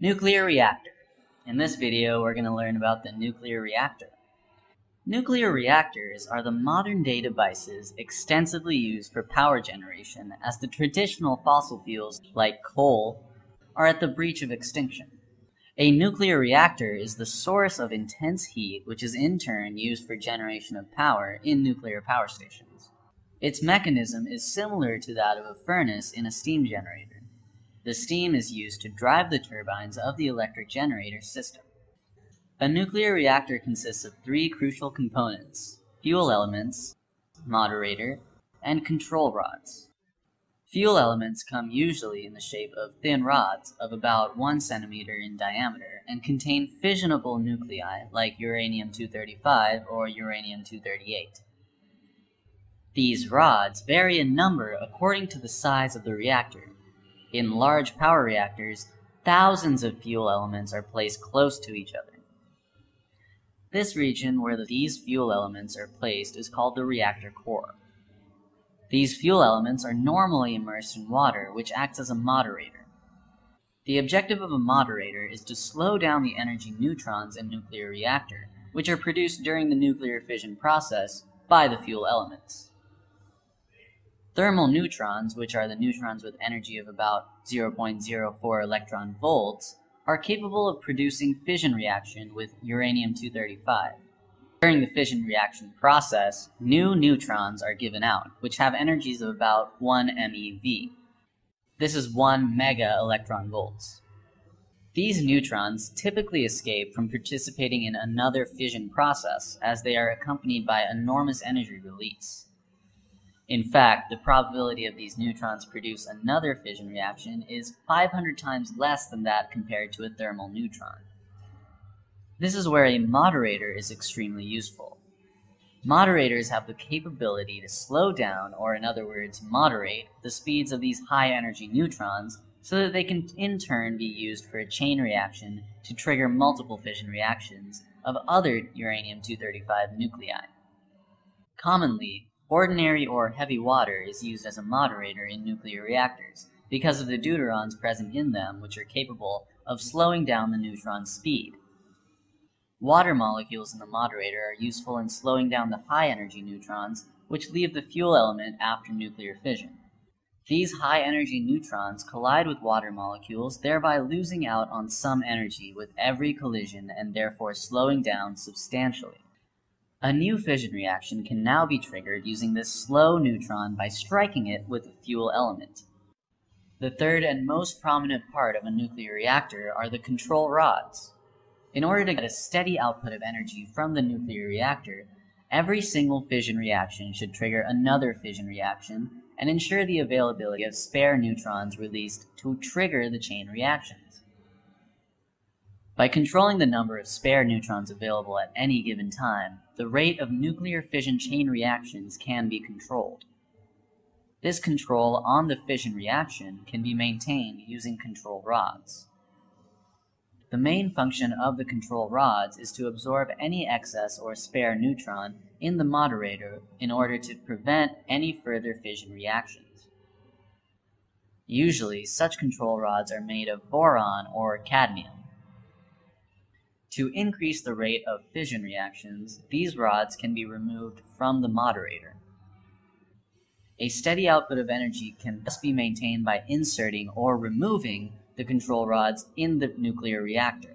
Nuclear reactor. In this video, we're going to learn about the nuclear reactor. Nuclear reactors are the modern day devices extensively used for power generation as the traditional fossil fuels, like coal, are at the breach of extinction. A nuclear reactor is the source of intense heat which is in turn used for generation of power in nuclear power stations. Its mechanism is similar to that of a furnace in a steam generator. The steam is used to drive the turbines of the electric generator system. A nuclear reactor consists of three crucial components fuel elements, moderator, and control rods. Fuel elements come usually in the shape of thin rods of about 1 centimeter in diameter and contain fissionable nuclei like uranium-235 or uranium-238. These rods vary in number according to the size of the reactor in large power reactors, thousands of fuel elements are placed close to each other. This region where these fuel elements are placed is called the reactor core. These fuel elements are normally immersed in water, which acts as a moderator. The objective of a moderator is to slow down the energy neutrons in nuclear reactor, which are produced during the nuclear fission process by the fuel elements. Thermal neutrons, which are the neutrons with energy of about 0.04 electron volts, are capable of producing fission reaction with uranium-235. During the fission reaction process, new neutrons are given out, which have energies of about 1 MeV. This is 1 mega electron volts. These neutrons typically escape from participating in another fission process, as they are accompanied by enormous energy release. In fact, the probability of these neutrons produce another fission reaction is 500 times less than that compared to a thermal neutron. This is where a moderator is extremely useful. Moderators have the capability to slow down, or in other words, moderate, the speeds of these high energy neutrons so that they can in turn be used for a chain reaction to trigger multiple fission reactions of other uranium-235 nuclei. Commonly, Ordinary or heavy water is used as a moderator in nuclear reactors because of the deuterons present in them which are capable of slowing down the neutron speed. Water molecules in the moderator are useful in slowing down the high energy neutrons which leave the fuel element after nuclear fission. These high energy neutrons collide with water molecules, thereby losing out on some energy with every collision and therefore slowing down substantially. A new fission reaction can now be triggered using this slow neutron by striking it with a fuel element. The third and most prominent part of a nuclear reactor are the control rods. In order to get a steady output of energy from the nuclear reactor, every single fission reaction should trigger another fission reaction and ensure the availability of spare neutrons released to trigger the chain reaction. By controlling the number of spare neutrons available at any given time, the rate of nuclear fission chain reactions can be controlled. This control on the fission reaction can be maintained using control rods. The main function of the control rods is to absorb any excess or spare neutron in the moderator in order to prevent any further fission reactions. Usually, such control rods are made of boron or cadmium. To increase the rate of fission reactions, these rods can be removed from the moderator. A steady output of energy can thus be maintained by inserting or removing the control rods in the nuclear reactor.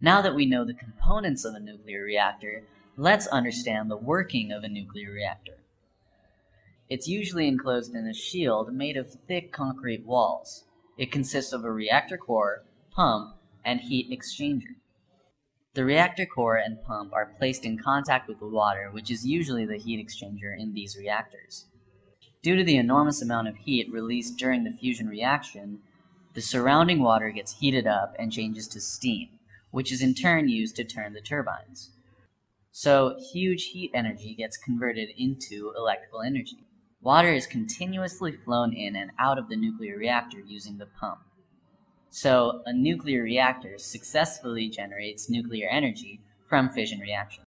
Now that we know the components of a nuclear reactor, let's understand the working of a nuclear reactor. It's usually enclosed in a shield made of thick concrete walls. It consists of a reactor core, pump, and heat exchanger. The reactor core and pump are placed in contact with the water, which is usually the heat exchanger in these reactors. Due to the enormous amount of heat released during the fusion reaction, the surrounding water gets heated up and changes to steam, which is in turn used to turn the turbines. So, huge heat energy gets converted into electrical energy. Water is continuously flown in and out of the nuclear reactor using the pump. So a nuclear reactor successfully generates nuclear energy from fission reactions.